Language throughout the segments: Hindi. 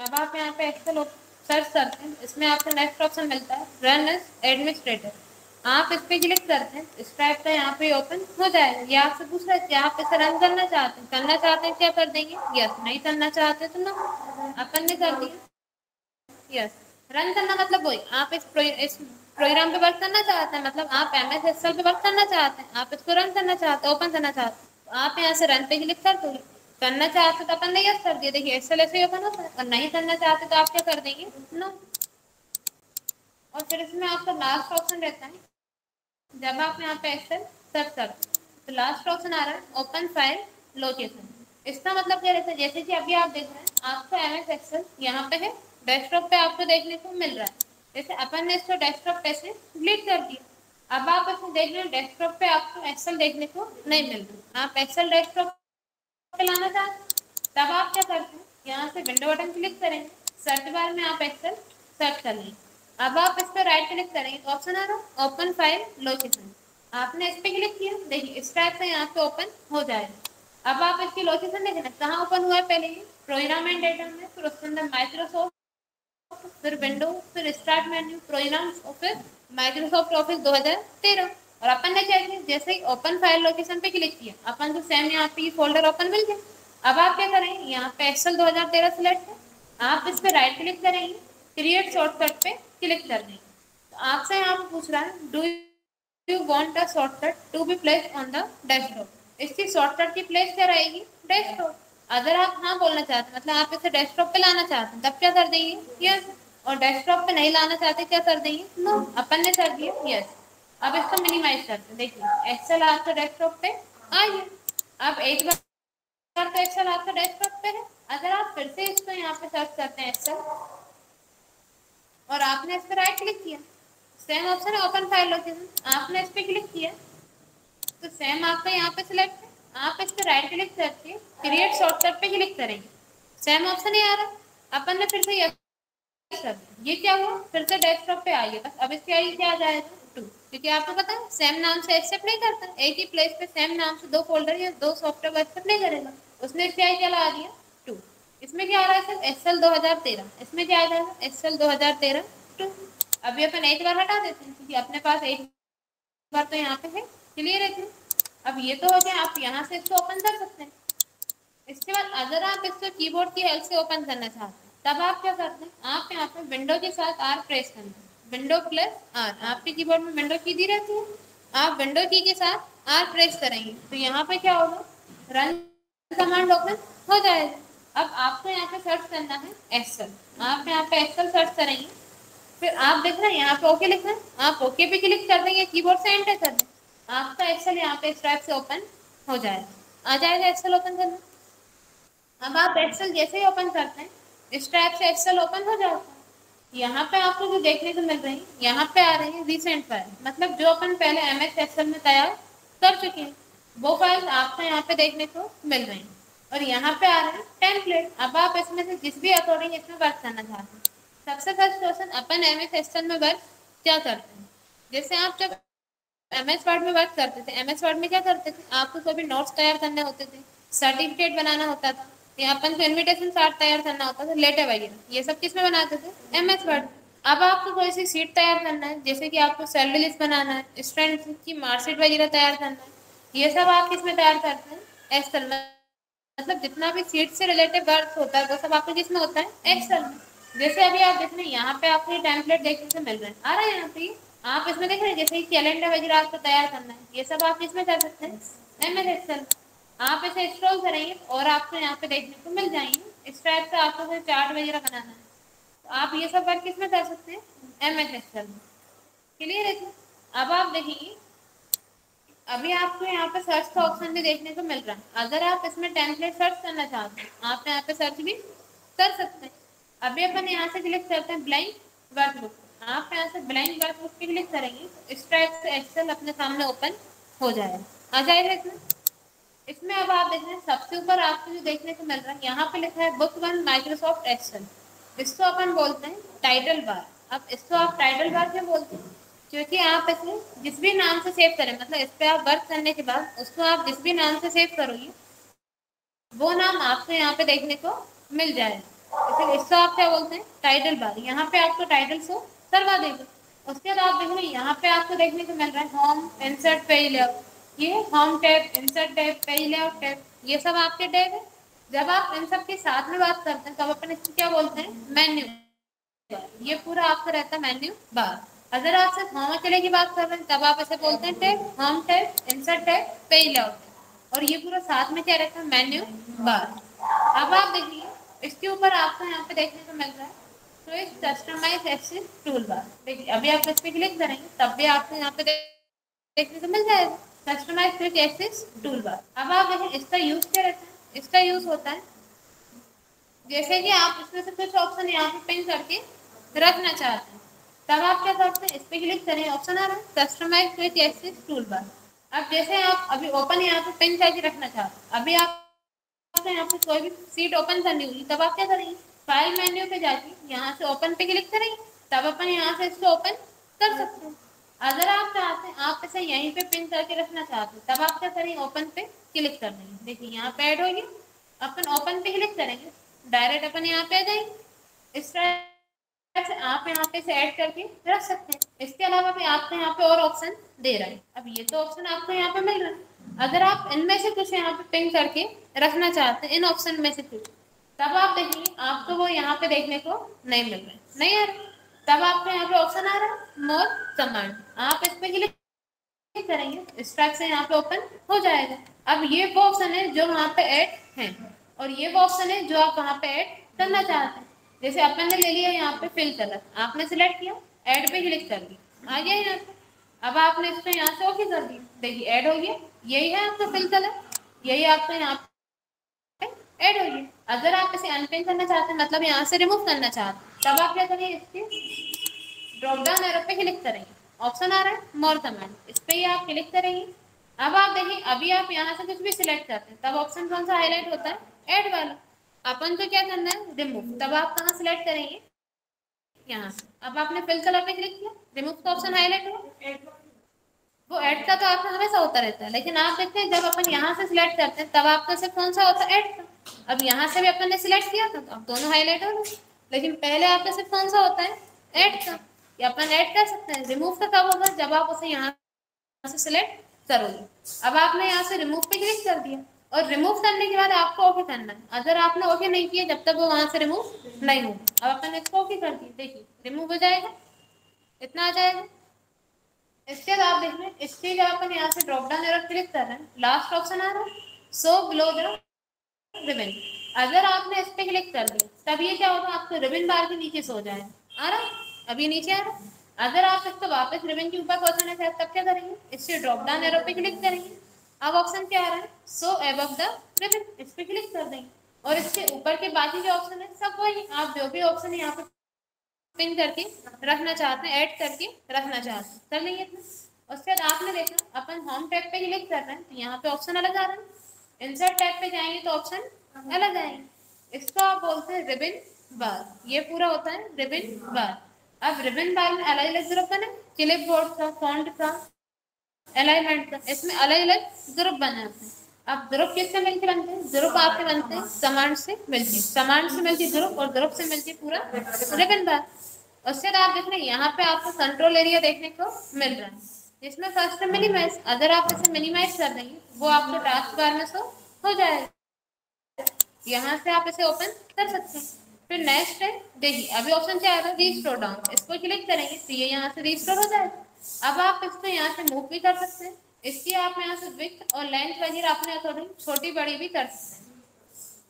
अब आप यहाँ पे एक्सेल सर्च करते हैं, इसमें आपको नेक्स्ट ऑप्शन मिलता है रन एज एडमिनिस्ट्रेटर आप इस पर क्लिक करते हैं, इस टाइप का यहाँ पे ओपन हो जाएगा। ये आपसे पूछ रहा है कि आप इसे रन करना चाहते हैं, करना चाहते हैं क्या कर देंगे? यस नहीं करना चाहते तो ना अपन ने कर दिया। यस रन करना मतलब वही, आप इस इस प्रोग्राम पे वर्क करना चाहते हैं मतलब आप एम एस एक्सल पे वर्क करना चाहते हैं, आप इसको रन करना चाहते हैं ओपन करना चाहते हैं तो आप यहाँ से रन पे क्लिक कर दोगे। करना चाहते तो अपन ने यस कर दिया देखिए एक्सेल ऐसे ही ओपन होता है नहीं करना चाहते तो आप क्या कर देंगे? नो और फिर इसमें आपका लास्ट ऑप्शन रहता है। जब आप यहाँ पे एक्सेल सर्च करते तो लास्ट ऑप्शन आ रहा है ओपन फ़ाइल लोकेशन इसका मतलब क्या रहता है? जैसे कि अभी आप देख रहे हैं, आपका एम एस एक्सेल यहाँ पे है डेस्कटॉप पे आपको देखने को मिल रहा है। जैसे अपन ने इसको डेस्कटॉप पे से डिलीट कर दिया। अब आप इसमें देख रहे हैं डेस्कटॉप पे आपको एक्सेल देखने को नहीं मिल रहा। आप एक्सेल डेस्कटॉप लाना चाहते तब आप क्या करते हैं? यहाँ से विंडो बटन क्लिक करेंगे सर्च बार में आप एक्सेल सर्च कर लेंगे अब आप इस पर राइट क्लिक करेंगे ऑप्शन आ रहा ओपन फ़ाइल लोकेशन आपने इस पर क्लिक किया। देखिए, इस टाइप से यहाँ पे ओपन हो जाएगा। अब आप इसकी लोकेशन देखना कहाँ ओपन हुआ है पहले ये? प्रोग्राम एंड डेटा में। फिर उसके अंदर माइक्रोसॉफ्ट फिर विंडो फिर स्टार्ट मेन्यू प्रोग्राम और फिर माइक्रोसॉफ्ट ऑफ़िस 2013 और अपन ने क्या किया? जैसे ही ओपन फ़ाइल लोकेशन पे क्लिक किया, अपन को सेम यहाँ पे फोल्डर ओपन मिल गया। अब आप क्या करेंगे यहाँ पे एक्सेल 2013 सिलेक्ट है। आप इस पे राइट क्लिक करेंगे क्रिएट शॉर्टकट पे क्लिक कर देंगे। तो आपसे यहाँ पे पूछ रहा है do you want a shortcut to be place on the desktop इसकी शॉर्टकट की प्लेस क्या रहेगी? डेस्कटॉप अगर आप हाँ बोलना चाहते हैं मतलब आप इसे डेस्कटॉप पे लाना चाहते हैं, तब क्या कर देंगे? यस और डेस्कटॉप पे नहीं लाना चाहते, क्या कर देंगे? नो अपन ने कर दिया यस अब इसको मिनिमाइज करते हैं। देखिए एक्सेल आपका डेस्कटॉप पे आइए अब एक बार तो एक्सेल आपका डेस्कटॉप पे है। अगर आप फिर से इसको यहाँ पे सर्च करते हैं एक्सेल और आपने इस पर राइट क्लिक किया same option open file location आपने इस पर क्लिक किया तो सेम आपका यहाँ पे सिलेक्ट है। आप इस पर राइट क्लिक करके क्रिएट शॉर्टकट पे क्लिक करेंगे। सेम ऑप्शन ही आ रहा अपन ने फिर से ये क्या हुआ? फिर से डेस्कटॉप पे आइए। बस अब इसके आइए क्या आ जाएगा? क्योंकि आपको पता है सेम नाम से एक्सेप्ट नहीं करता। एक ही प्लेस पे सेम नाम से दो फोल्डर या दो सॉफ्टवेयर एक्सेप्ट नहीं करेगा। उसने क्या लगा दिया? टू इसमें क्या आ रहा है सर एस एल इसमें क्या आ जाएगा एस एल दो हज़ार तेरह। टू अभी अपन एक बार हटा देते हैं, क्योंकि अपने पास एक बार तो यहाँ पे है। क्लियर है अब ये तो हो गया, आप यहाँ से इसको ओपन कर सकते हैं। इसके बाद अगर आप इसको कीबोर्ड की हेल्प से ओपन करना चाहते हैं, तब आप क्या करते हैं? आप यहाँ पे विंडो के साथ आर प्रेस करना। Window plus R. आपके कीबोर्ड में विंडो की दी रहती है? आप विंडो की के साथ आर प्रेस करेंगे। तो यहाँ पे क्या होगा? रन कमांड ओपन हो जाएगा। अब आपको यहाँ पे सर्च करना है एक्सेल आप यहाँ पे एक्सेल सर्च करेंगे। फिर आप देख रहे हैं यहाँ पे ओके लिखना। है आप ओके पे क्लिक कर देंगे कीबोर्ड से एंटर कर दें आपका एक्सेल यहाँ पे इस टाइप से ओपन हो जाएगा। आ जाएगा एक्सेल ओपन करना। अब आप एक्सेल जैसे ही ओपन करते हैं, इस टाइप से एक्सेल ओपन हो है। यहाँ पे आपको जो देखने को मिल रही है। यहाँ पे आ रही है रिसेंट फ़ाइल मतलब जो अपन पहले एम एस एक्सेल में तैयार कर चुके हैं, वो फ़ाइल आपको यहाँ पे देखने को मिल रही है। और यहाँ पे आ रहे हैं टेम्पलेट अब आप इसमें से जिस भी अकॉर्डिंग इसमें वर्क करना चाहते हैं, सबसे फ़र्स्ट क्वेश्चन अपन एम एस एक्सेल में वर्क क्या करते हैं? जैसे आप जब एम एस वर्ड में वर्क करते थे एम एस वर्ड में क्या करते थे? आपको कभी नोट्स तैयार करने होते थे सर्टिफिकेट बनाना होता था। अपन को इन्विटेशन तैयार करना होता था लेटर वगैरह। ये सब किसमें बनाते थे? एम एस वर्ड अब आपको कोई सी सीट तैयार करना है, जैसे कि आपको सैलरी लिस्ट बनाना है स्टूडेंट की मार्कशीट वगैरह तैयार करना है, ये सब आप किसमें तैयार करते हैं? एक्सेल में। मतलब जितना भी सीट से रिलेटेड वर्क होता है, वो सब आपको किसमें होता है? एक्सेल में। जैसे अभी आप देख रहे हैं, यहाँ पे आपको ये टेम्पलेट देखने से मिल रहे हैं। आ रहा है यहाँ पे। आप इसमें देख रहे हैं, जैसे कैलेंडर वगैरह आपको तैयार करना है, ये सब आप इसमें कर सकते हैं? एम एस एक्सेल आप इसे इंस्टॉल करेंगे और आपको यहाँ पे देखने को मिल जाएँगे। इस टाइप से आपको फिर चार्ट वगैरह बनाना है। तो आप ये सब वर्क किसमें कर सकते हैं? एम एस एक्सेल में। क्लियर है अब आप देखेंगे। अभी आपको यहाँ पे सर्च का ऑप्शन भी देखने को मिल रहा है। अगर आप इसमें टेम्पलेट सर्च करना चाहते हैं, आप यहाँ पे सर्च भी कर सकते हैं। अभी अपन यहाँ से क्लिक करते हैं ब्लैंक वर्कबुक आप यहाँ से ब्लैंक वर्कबुक पे क्लिक करेंगे। इस टाइप से एक्सेल अपने सामने ओपन हो जाएगा। आ जाएगा इसमें? अब आप देख रहे हैं, सबसे ऊपर आपको जो देखने को मिल रहा है, यहाँ पे लिखा है, बुक वन, माइक्रोसॉफ्ट एक्सेल। इसको अपन बोलते हैं टाइटल बार। अब इसको आप टाइटल बार क्यों बोलते हैं? क्योंकि आप इसे जिस भी नाम से सेव करें मतलब इस पर आप वर्क करने के बाद उसको आप जिस भी नाम से सेव करोगे, वो नाम आपको यहाँ पे देखने को मिल जाएगा। इसे इसको आप क्या बोलते हैं? Title bar. यहाँ पे आपको टाइटल शो करवा देगा। उसके बाद आप देख रहे यहाँ पे आपको देखने को मिल रहा है, होम, इंसर्ट पेज लेआउट। ये home tab insert tab page layout tab ये सब आपके टैब है। जब आप इन सब के साथ में बात करते हैं, तब अपन इसको क्या बोलते हैं? मेन्यू ये पूरा आपका रहता है मेन्यू बार अगर आप सिर्फ़ होम अकेले की बात कर रहे हैं, तब आप इसे बोलते हैं tab home tab insert tab page layout और ये पूरा साथ में क्या रहता है? मेन्यू बार अब आप देखिए, इसके ऊपर आपको यहाँ पे देखने को मिल रहा है। तो इस कस्टमाइज एक्सेस टूल बार देखिए, अभी आप इस पर क्लिक करेंगे, तब भी आपको यहाँ पे देखने को मिल जाएगा। कस्टमाइज क्विक एक्सेस टूल अब आप इसका यूज़ क्या रहता है? इसका यूज़ होता है। जैसे कि आप इसमें से कुछ ऑप्शन यहाँ पे पिन करके रखना चाहते हैं। तब आप क्या करते हैं? इस पर क्लिक करें ऑप्शन आ रहा है। Customise quick access tool bar अब जैसे आप अभी ओपन यहाँ पे पिन करके रखना चाहते हैं। अभी आप यहाँ पे कोई भी सीट ओपन करनी होगी, तब आप क्या करेंगे? फ़ाइल मेन्यू पे जाके यहाँ से ओपन पे क्लिक करेंगे। तब अपन यहाँ से इसको ओपन कर सकते हैं। अगर आप चाहते हैं, आप इसे यहीं पे पिन करके रखना चाहते हैं, तब आप क्या करेंगे? ओपन पे क्लिक कर देंगे देखिए, यहाँ पे ऐड होगी। अपन ओपन पे क्लिक करेंगे। डायरेक्ट अपन यहाँ पे आ जाएँगे। इस तरह से आप यहाँ पे इसे ऐड करके रख सकते हैं। इसके अलावा भी आपको यहाँ पे और ऑप्शन दे रहे हैं। अब ये तो ऑप्शन आपको यहाँ पे मिल रहा है। अगर आप इनमें से कुछ यहाँ पे पिन करके रखना चाहते हैं, इन ऑप्शन में से कुछ, तब आप देखिए, आपको वो यहाँ पे देखने को नहीं मिल रहा नहीं आ रहा तब आपको यहाँ पे ऑप्शन आ रहा मोर कमांड आप इस पे क्लिक करेंगे स्ट्रक से यहाँ पे ओपन हो जाएगा। अब ये वो ऑप्शन है जो वहाँ पे ऐड है। और ये वो ऑप्शन है जो आप वहाँ पे ऐड करना चाहते हैं। जैसे अपन ने ले लिया, यहाँ पे फिल कलर आपने सिलेक्ट किया ऐड पे क्लिक कर दिया। आ गया यहाँ पे अब आपने इसको यहाँ से ओके कर दिया। देखिए ऐड हो गया। यही है आपका फिल कलर यही आपका यहाँ पे ऐड हो गया। अगर आप इसे अनपिन करना चाहते हैं मतलब यहाँ से रिमूव करना चाहते हैं, तब आप क्या करेंगे इसके ड्रॉप डाउन एरो पे क्लिक करेंगे। ऑप्शन आ रहा है मोर कमांड इस पर ही आप क्लिक करेंगे। अब आप देखिए अभी आप यहाँ से कुछ भी सिलेक्ट करते हैं, तब ऑप्शन कौन सा हाईलाइट होता है? ऐड वाला। अपन को क्या करना है? रिमूव तब आप कहाँ सिलेक्ट करेंगे? यहाँ से। अब आपने फिल कलर पे क्लिक किया। रिमूव का ऑप्शन हाईलाइट हुआ। वो ऐड का तो आपका हमेशा होता रहता है, लेकिन आप देखते हैं, जब अपन यहाँ से सिलेक्ट करते हैं, तब आपका सिर्फ़ कौन सा होता है? ऐड का। अब यहाँ से भी अपन ने सिलेक्ट किया था तो अब दोनों हाईलाइट हो गए। लेकिन पहले आपका सिर्फ़ कौन सा होता है? ऐड का। या अपन ऐड कर सकते हैं। रिमूव का कब होगा जब आप उसे यहाँ से सिलेक्ट करोगे। अब आपने यहाँ से रिमूव पे क्लिक कर दिया। और रिमूव करने के बाद आपको ओके करना है। अगर आपने ओके नहीं किया, जब तक वो वहाँ से रिमूव नहीं होगा अब अपन इसको ओके कर दिए। देखिए रिमूव हो जाएगा। इतना आ जाएगा। इसके बाद आप देख हैं, इसके जब अपन यहाँ से ड्रॉप डाउन एरो क्लिक कर रहे हैं। लास्ट ऑप्शन आ रहा है। सो ग्लो द रिबन अगर आपने इस पर क्लिक कर दिया, तब ये क्या होगा? आपको रिबन बार के नीचे सो जाए आ रहा अभी नीचे आ रहा अगर आप इसको वापस रिबन के ऊपर पहुंचाना चाहते तब क्या करेंगे? इससे ड्रॉप डाउन एरो पे क्लिक करेंगे। अब ऑप्शन क्या आ रहा है? सो एबव द रिबन इस पर क्लिक कर देंगे। और इसके ऊपर के बाकी जो ऑप्शन है सब वही आप जो भी ऑप्शन है यहाँ पे पिन करके रखना चाहते हैं ऐड करके रखना चाहते हैं। कर लेंगे उसके बाद आपने देखा अपन होम टैब पे क्लिक कर रहे हैं तो यहाँ पे ऑप्शन अलग आ रहा है। इंसर्ट टैब पे जाएँगे तो ऑप्शन अलग आएँगे। इसको आप बोलते हैं रिबिन बार ये पूरा होता है रिबिन बार अब रिबिन बार में अलग अलग ग्रुप बने क्लिप बोर्ड का फॉन्ट का अलाइनमेंट का इसमें अलग अलग ग्रुप बने जाते हैं। अब ग्रुप किससे मिलके बनते हैं? ग्रुप आपके बनते हैं कमांड से मिलती कमांड से मिलती ग्रुप और ग्रुप से मिलती पूरा रिबिन बार बाद आप देख रहे हैं यहाँ पे आपको कंट्रोल एरिया देखने को मिल रहा है। जिसमें फ़र्स्ट है मिनिमाइज अगर आप इसे मिनिमाइज कर देंगे, वो आपको टास्क बार में शो हो जाएगा। यहाँ से आप इसे ओपन कर सकते हैं। फिर नेक्स्ट है, देखिए, अभी ऑप्शन क्या आ रहा है? रीस्टोर डाउन इसको क्लिक करेंगे तो ये यहाँ से रीस्टोर हो जाएगा। अब आप इसको यहाँ से मूव भी कर सकते हैं। इसकी आप यहाँ से विथ और लेंथ वगैरह अपने अकॉर्डिंग छोटी बड़ी भी कर सकते हैं।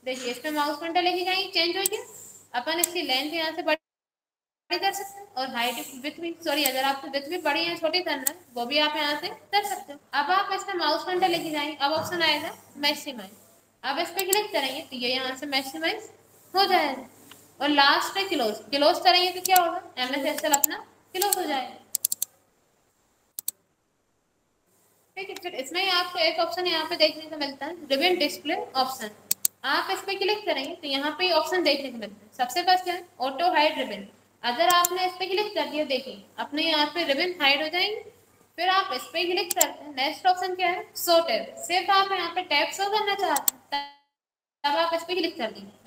देखिए इसमें माउस पॉइंटर लेके जाएँगे चेंज हो गया। अपन इसकी लेंथ यहाँ से बड़ी कर सकते हैं और हाइट विथ भी सॉरी अगर आपको विथ भी बड़ी है छोटी करना है, वो भी आप यहाँ से कर सकते हो। अब आप इसमें माउस पॉइंटर लेके जाएँगे। अब ऑप्शन आएगा मैक्सिमाइज अब इस पर क्लिक करेंगे तो ये यहाँ से मैक्सिमाइज हो जाएगा। और लास्ट है क्लोज क्लोज करेंगे तो क्या होगा? एम एस एक्सएल अपना क्लोज हो जाएगा। ठीक है, फिर इसमें आपको एक ऑप्शन यहाँ पे देखने को मिलता है रिबिन डिस्प्ले ऑप्शन आप इस पर क्लिक करेंगे तो यहाँ पे ऑप्शन देखने को मिलता है। सबसे फ़र्स्ट क्या है ऑटो हाइड रिबिन अगर आपने इस पर क्लिक कर दिया, देखिए, अपने यहाँ पे रिबिन हाइड हो जाएँगे। फिर आप इस पर क्लिक करते हैं। नेक्स्ट ऑप्शन क्या है? सो टैब सिर्फ़ आप यहाँ पे टैब शो करना चाहते हैं, तब आप इस पर क्लिक कर दीजिए।